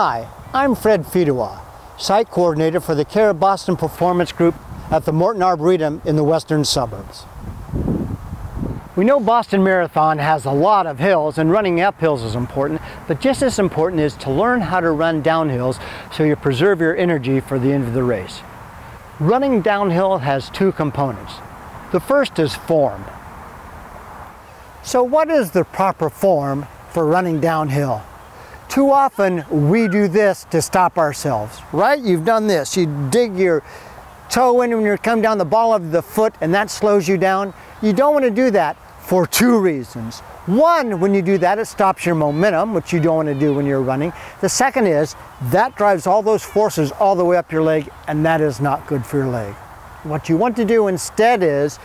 Hi, I'm Fred Fedewa, site coordinator for the CARA Boston Performance Group at the Morton Arboretum in the western suburbs. We know Boston Marathon has a lot of hills and running up hills is important, but just as important is to learn how to run downhills so you preserve your energy for the end of the race. Running downhill has two components. The first is form. So what is the proper form for running downhill? Too often we do this to stop ourselves, right? You've done this. You dig your toe in when you come down the ball of the foot and that slows you down. You don't want to do that for two reasons. One, when you do that, it stops your momentum, which you don't want to do when you're running. The second is that drives all those forces all the way up your leg and that is not good for your leg. What you want to do instead is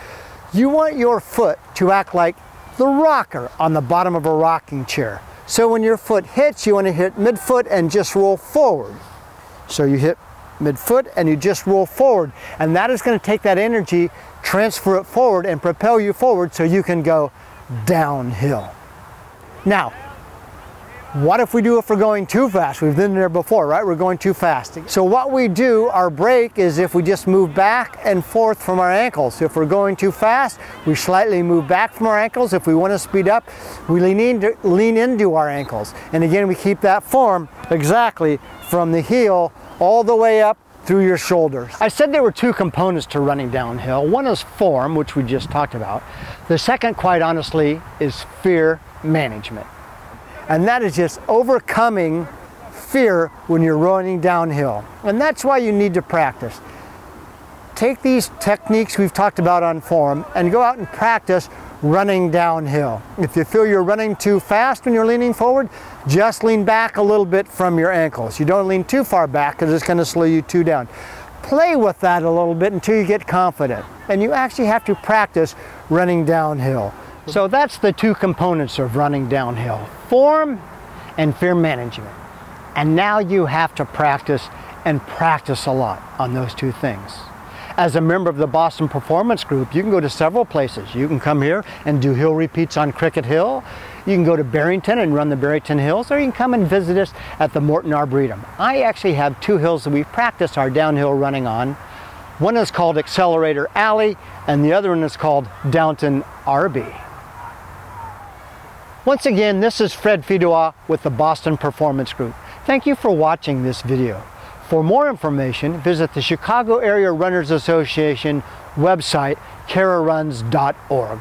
you want your foot to act like the rocker on the bottom of a rocking chair. So when your foot hits, you want to hit midfoot and just roll forward. So you hit midfoot and you just roll forward. And that is going to take that energy, transfer it forward and propel you forward so you can go downhill. Now, what if we do if we're going too fast? We've been there before, right? We're going too fast. So what we do, our brake, is if we just move back and forth from our ankles. If we're going too fast, we slightly move back from our ankles. If we want to speed up, we lean, into, lean into our ankles. And again, we keep that form exactly from the heel all the way up through your shoulders. I said there were two components to running downhill. One is form, which we just talked about. The second, quite honestly, is fear management. And that is just overcoming fear when you're running downhill. And that's why you need to practice. Take these techniques we've talked about on form and go out and practice running downhill. If you feel you're running too fast when you're leaning forward, just lean back a little bit from your ankles. You don't lean too far back because it's going to slow you too down. Play with that a little bit until you get confident. And you actually have to practice running downhill. So that's the two components of running downhill, form and fear management. And now you have to practice and practice a lot on those two things. As a member of the Boston Performance Group, you can go to several places. You can come here and do hill repeats on Cricket Hill. You can go to Barrington and run the Barrington Hills, or you can come and visit us at the Morton Arboretum. I actually have two hills that we practice our downhill running on. One is called Accelerator Alley, and the other one is called Downton Arby. Once again, this is Fred Fedewa with the Boston Performance Group. Thank you for watching this video. For more information, visit the Chicago Area Runners Association website, cararuns.org.